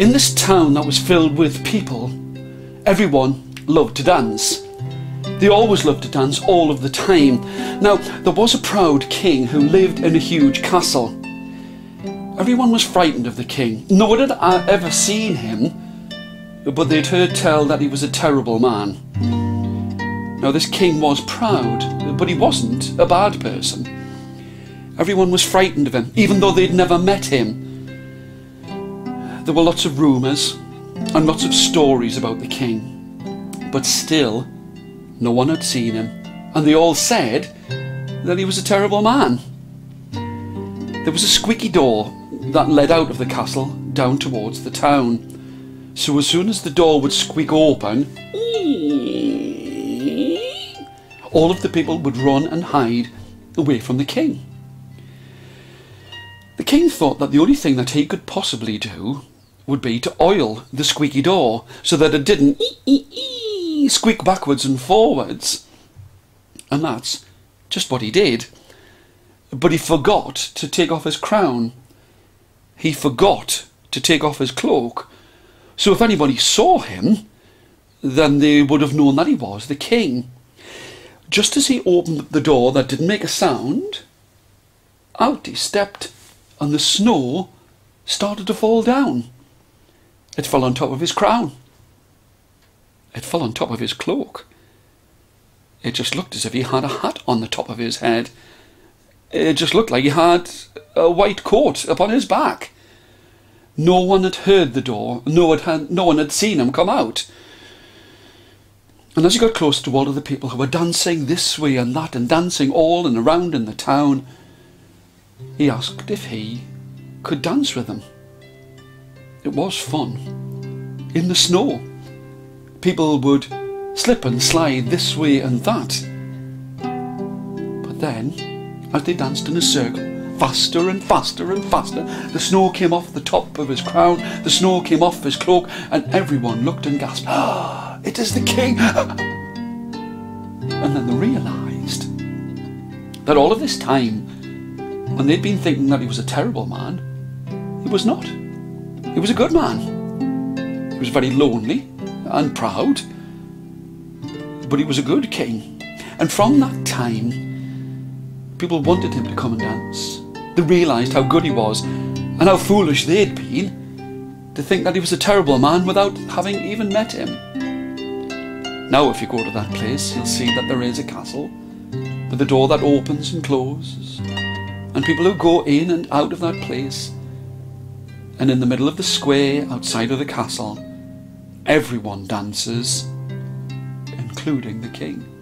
In this town that was filled with people, everyone loved to dance. They always loved to dance all of the time. Now, there was a proud king who lived in a huge castle. Everyone was frightened of the king. No one had uh, ever seen him, but they'd heard tell that he was a terrible man. Now, this king was proud, but he wasn't a bad person. Everyone was frightened of him, even though they'd never met him. There were lots of rumours and lots of stories about the king, but still, no one had seen him, and they all said that he was a terrible man. There was a squeaky door that led out of the castle down towards the town. So as soon as the door would squeak open, all of the people would run and hide away from the king. The king thought that the only thing that he could possibly do would be to oil the squeaky door so that it didn't squeak backwards and forwards. And that's just what he did. But he forgot to take off his crown. He forgot to take off his cloak. So if anybody saw him, then they would have known that he was the king. Just as he opened the door that didn't make a sound, out he stepped, and the snow started to fall down. It fell on top of his crown. It fell on top of his cloak. It just looked as if he had a hat on the top of his head. It just looked like he had a white coat upon his back. No one had heard the door. No one had, no one had seen him come out. And as he got close to all of the people who were dancing this way and that and dancing all and around in the town, he asked if he could dance with them. It was fun. In the snow. People would slip and slide this way and that. But then, as they danced in a circle, faster and faster and faster, the snow came off the top of his crown, the snow came off his cloak, and everyone looked and gasped, Ah! It is the king. And then they realised that all of this time, when they'd been thinking that he was a terrible man, he was not. He was a good man. He was very lonely and proud, but he was a good king. And from that time, people wanted him to come and dance. They realised how good he was and how foolish they'd been to think that he was a terrible man without having even met him. Now if you go to that place, you'll see that there is a castle with a door that opens and closes, and people who go in and out of that place. And in the middle of the square outside of the castle, everyone dances, including the king.